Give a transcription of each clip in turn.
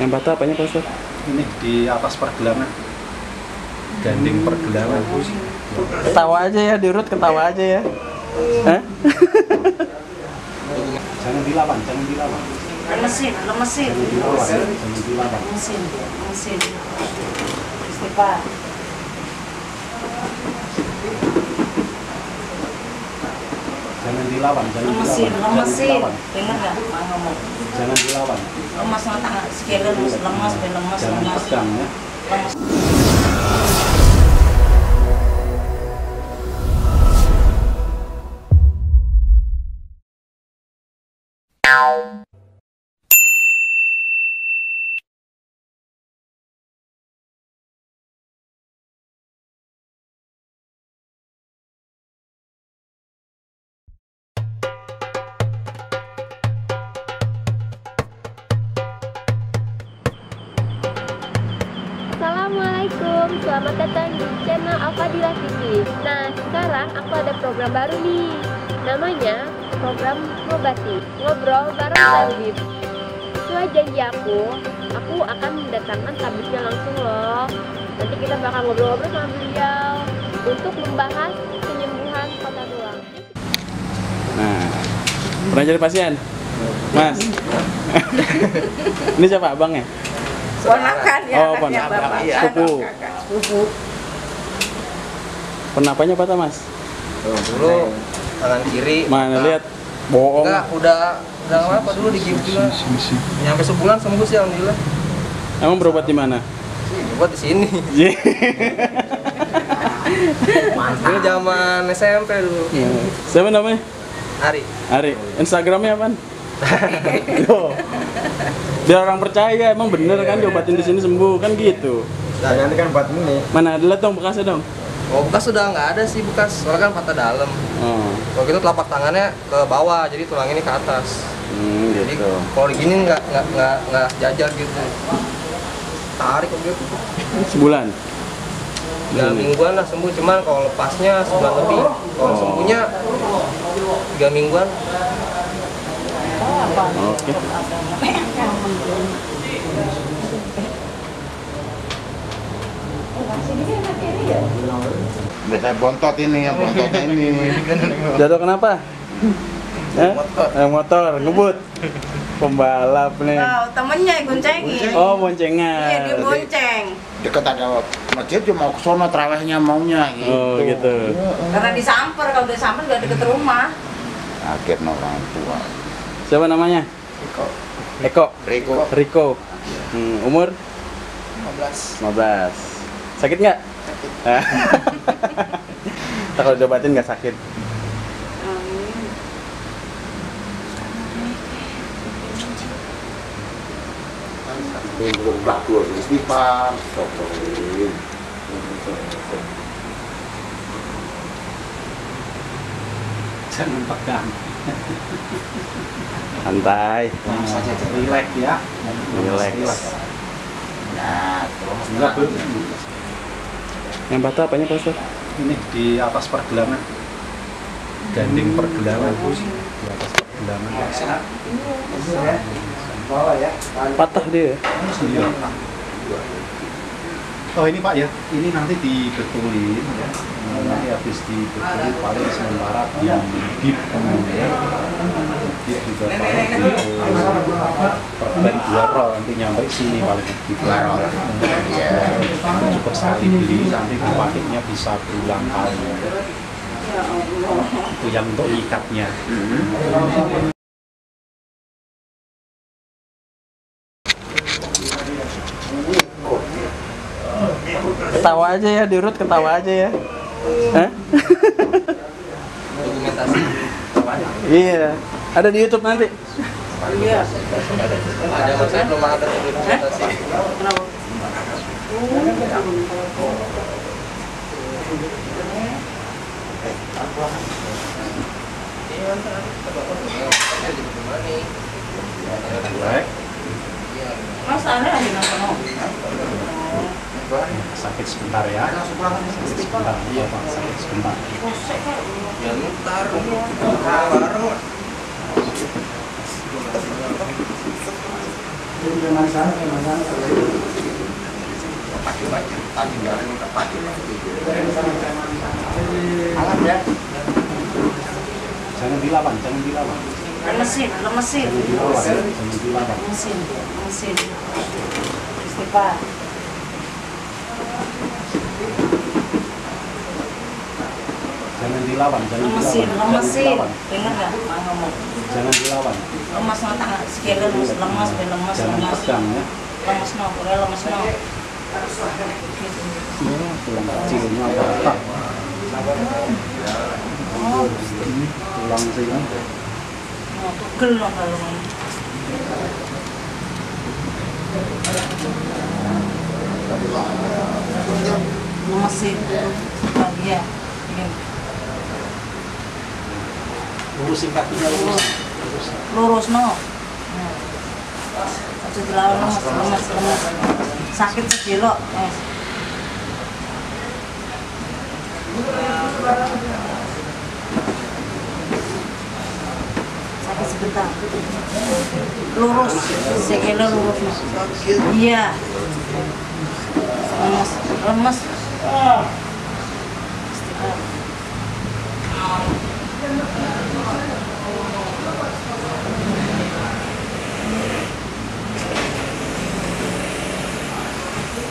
Yang patah apanya Pak Ustadz? Ini di atas pergelangan. Gandeng pergelangan. Ketawa aja ya, diurut ketawa aja ya. Hah? Jangan dilawan, jangan dilawan. lemesin lemesin Dilawan, jangan dilawan. lemesin lemesin istighfar Jangan dilawan, jangan lemesin dilawan. Jangan lemesin nggak mau ngomong Jangan dilawan. lemas sama tangan sekali lemes lemas lemas Jangan lemas ya. lemas Assalamualaikum, selamat datang di channel Alfadila TV Nah, sekarang aku ada program baru nih Namanya program Ngobati Ngobrol bareng tabib Sesuai janji aku, aku akan mendatangkan tabibnya langsung loh Nanti kita bakal ngobrol-ngobrol sama beliau Untuk membahas penyembuhan patah tulang Nah, pernah jadi pasien? Mas. Ini siapa abangnya? ponakan ya Oh, anaknya ponakan. bapak Iya. Sepupu. Kakak, sepupu Pernah apanya patah Mas? Tuh, dulu tangan kiri Mana patah. lihat? Bohong. enggak udah udah apa dulu di juga nyampe sebulan sembuh sih alhamdulillah Emang berobat di mana? buat di sini Iya. dulu zaman SMP dulu Siapa namanya? Ari Ari. Instagramnya? Yo. Biar orang percaya emang bener kan diobatin di sini sembuh kan gitu. Nah, Nanti kan buat ini. Mana ada lihat dong bekasnya dong. oh bekas sudah nggak ada sih bekas soalnya kan patah dalam Oh. kalau gitu telapak tangannya ke bawah jadi tulang ini ke atas Hmm, jadi gitu. kalau digini nggak nggak nggak nggak jajar gitu tarik kok gitu Sebulan. tiga mingguan lah sembuh cuman kalau lepasnya sebulan lebih kalau Oh. sembuhnya tiga mingguan Oke. Biasa bontot ini ya, bontotnya ini. Jatuh kenapa? Eh? Eh, motor, ngebut. Pembalap nih. oh, temennya yang goncengin Oh, iya boncengan. dia bonceng Dekat ada masjid dia mau ke sono terawihnya maunya gitu. Oh, gitu. karena disamper kalau disamper gak deket rumah Akhirnya orang tua. Siapa namanya? Eko. Riko. Riko. Hmm, umur 15 15. Sakit nggak? Sakit. kalau diobatin nggak sakit. Istighfar. Jangan tegang. Santai. Relax ya. Relax. Nah, terus Enggak. Yang patah apanya Pak Ustadz? Ini di atas pergelangan. Gandeng pergelangan. Di atas pergelangan. Patah dia. Iya. Oh ini Pak ya, ini nanti dibetulin ya. Nanti habis dibetulin paling sementara di bib ya. Bib juga paling di perban dua roll nanti nyampe sini paling di Dua roll. Iya. Cukup sekali beli nanti dipakainya bisa berulang kali. Itu yang untuk ikatnya. Ketawa aja ya, diurut ketawa aja ya. Hah? dokumentasi Iya. Ada di YouTube nanti. ada mas saya belum ada dokumentasi kenapa Baik. mas ada lagi nonton Sakit sebentar ya. Sakit sebentar. Iya, Pak. Sakit sebentar. ya ntar bareng tadi bareng minta pagi pagi. Alat ya. Jangan dilawan, jangan dilawan. Lemesin, lemesin. Jangan dilawan, jangan dilawan. Lemesin, lemesin. Istighfar. Jangan dilawan, jangan Lemesin, dilawan. Lemesin. dilawan. Dengar nggak? Mak ngomong. Jangan dilawan. Lemas no tangan, sekali lemes, lemas, be lemas, Jangan lemas. tegang ya. Lemes no, boleh lemes no. Ya, tulang kecilnya apa? Oh, Tulang sini. mau tugel no kalau ini. Lemesin. Ya. Ini. Lurusin kakinya lurus. lurus. No aja dilawan lemes lemes lemes sakit sejelok eh. sakit sebentar. Lurus. Sekele lurus iya. Lemes lemes. Istighfar. Sedikit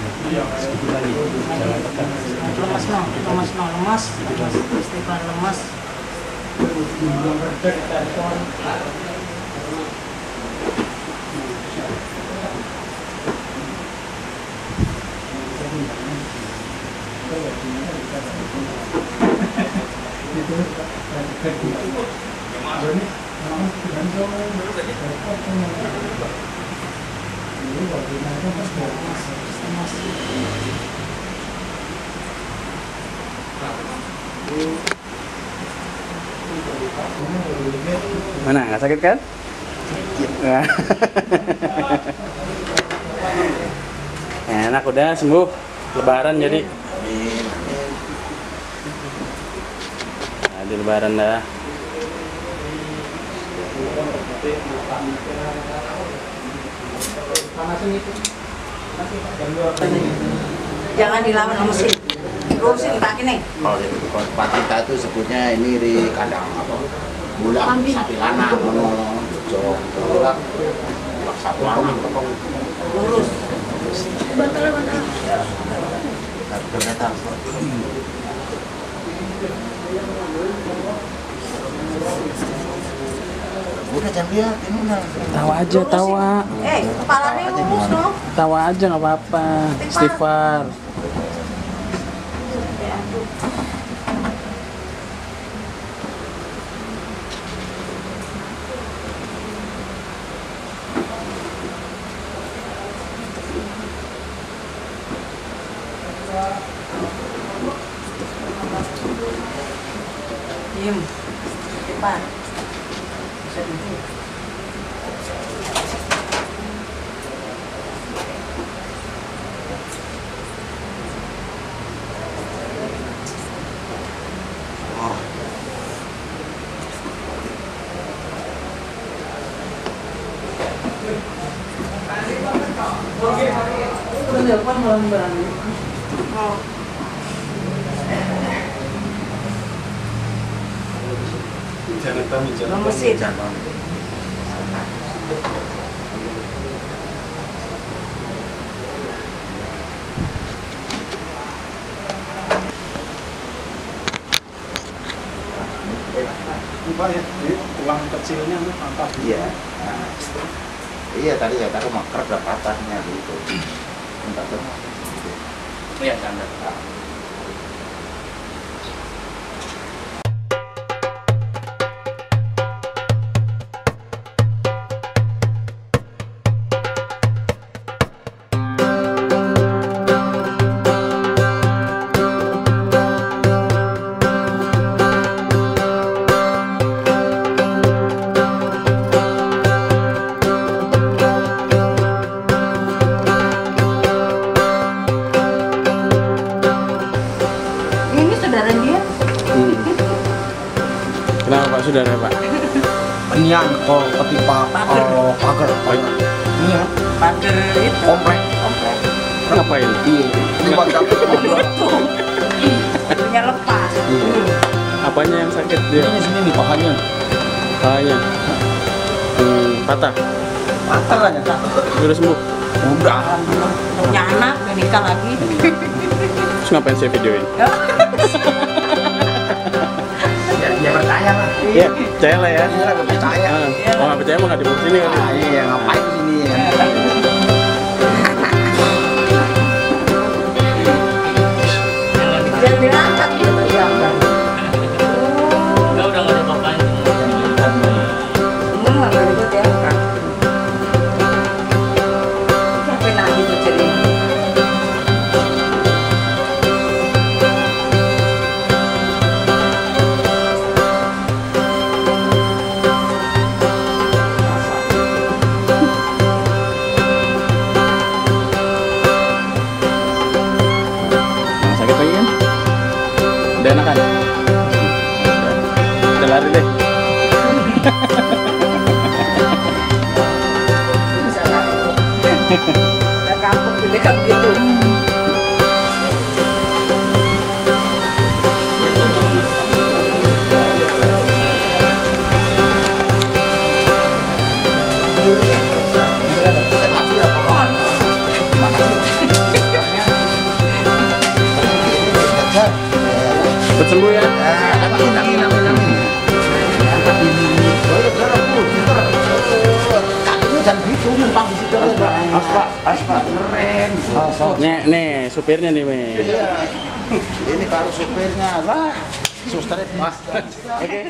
Sedikit lagi. Jangan tegang. lemas no lemas no lemas istighfar lemas Mana? Nggak sakit kan? Nah. Enak udah sembuh. Lebaran jadi. Jadi lebaran dah. Jangan dilawan lemesin lurusin kaki nih Kalau di tempat kita itu sebutnya ini di kandang apa? Bulan sapi lanang, ngono, jok, bulan, sapi lanang, lurus. Ternyata Udah jangan lihat, ini udah. Tawa aja, tawa. eh kepalanya lurus no Tawa aja nggak apa-apa. Istighfar. Oh. Jangan kami, jangan Lemesin. Pak ya, tulang kecilnya ini mantap. Iya. Nah, iya tadi ya tadi makrab udah patahnya gitu. んだ親ちゃんだとか。Kalau ketimpa pagar pagar. Inian Pagar itu. komplek. Komplek. Ngapain? Iya. Ketimpa Punya lepas. Iya. Apanya yang sakit dia? Ini sini nih pahanya. Pahanya. Hmm, patah. Patah lah ya kak. Udah sembuh. Udah. Punya anak, udah nikah lagi. Terus ngapain saya videoin? Ya, ya percaya lah. Ya, percaya lah ya. Iya, percaya. Ah, kalau nggak percaya mau nggak dibawa sini kali. Ah, iya, ngapain sini ya? Cepet sembuh ya. Amin, amin, amin, amin. Aspak, aspak keren. Nih, nih supirnya nih, Mi. Ini kalau supirnya lah, susternya pas. Oke.